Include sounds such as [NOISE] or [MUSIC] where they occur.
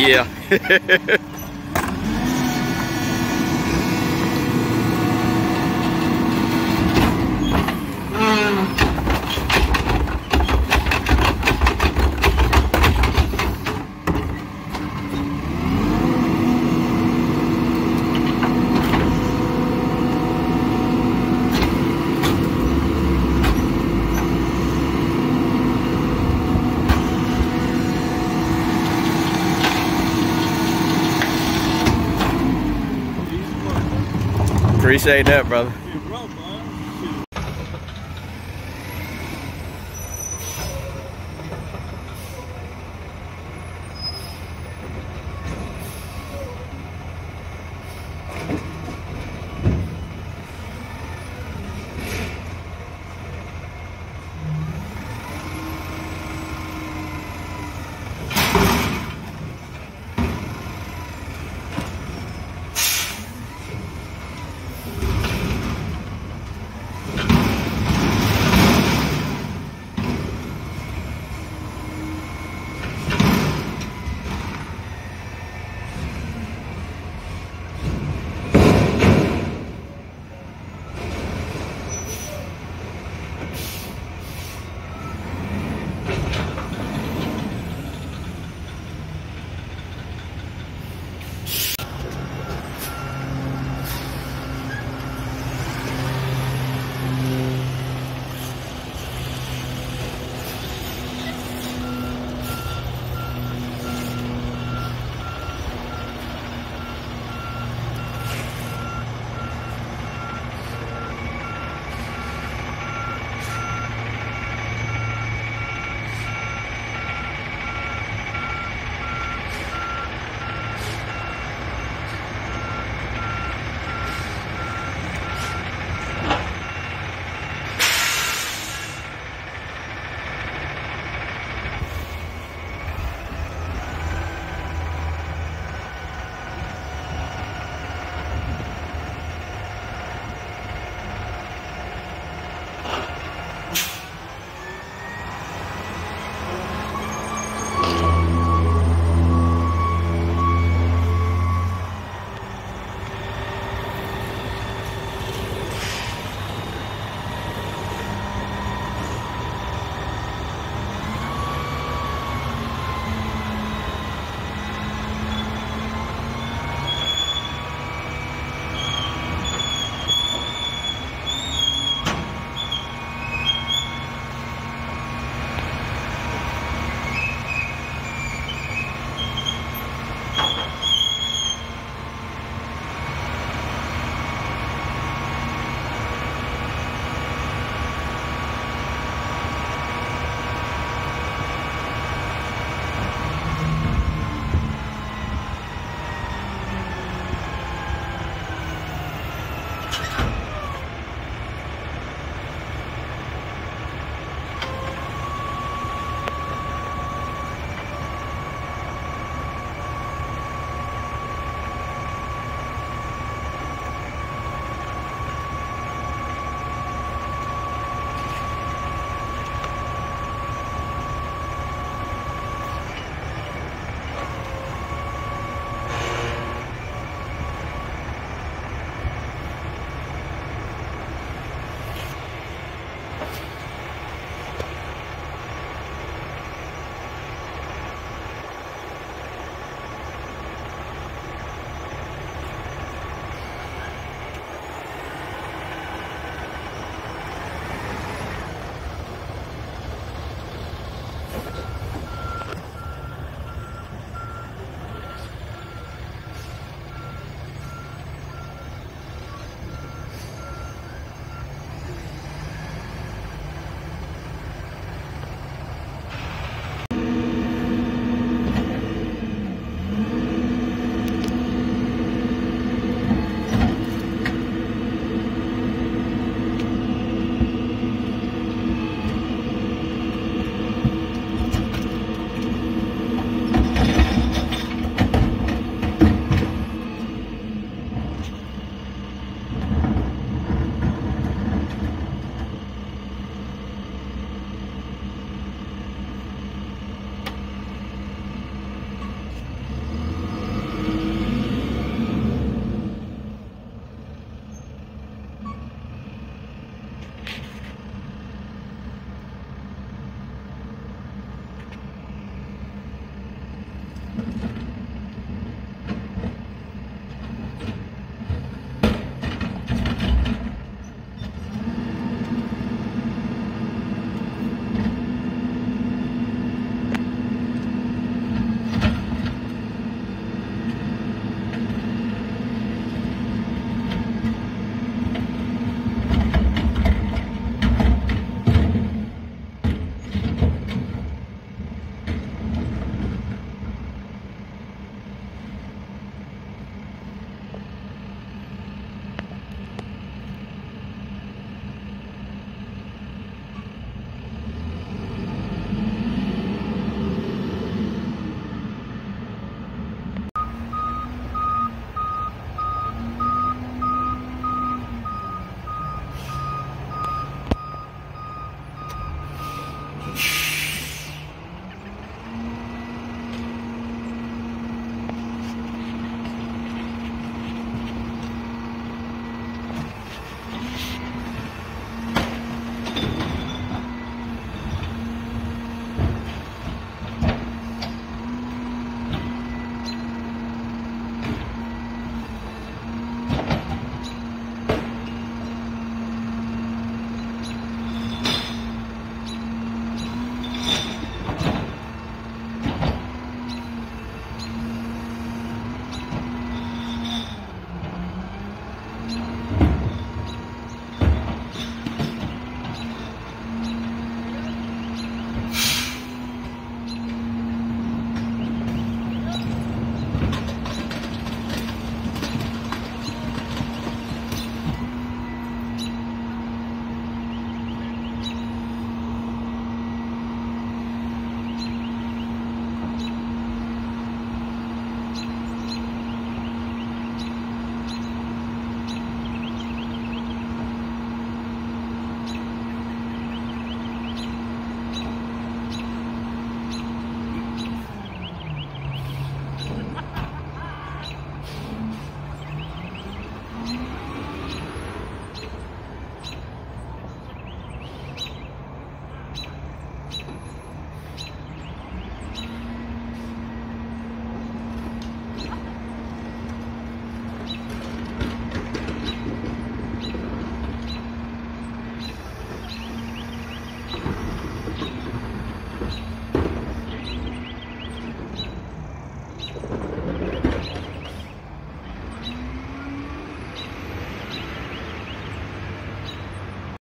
Yeah. [LAUGHS] Appreciate that, brother.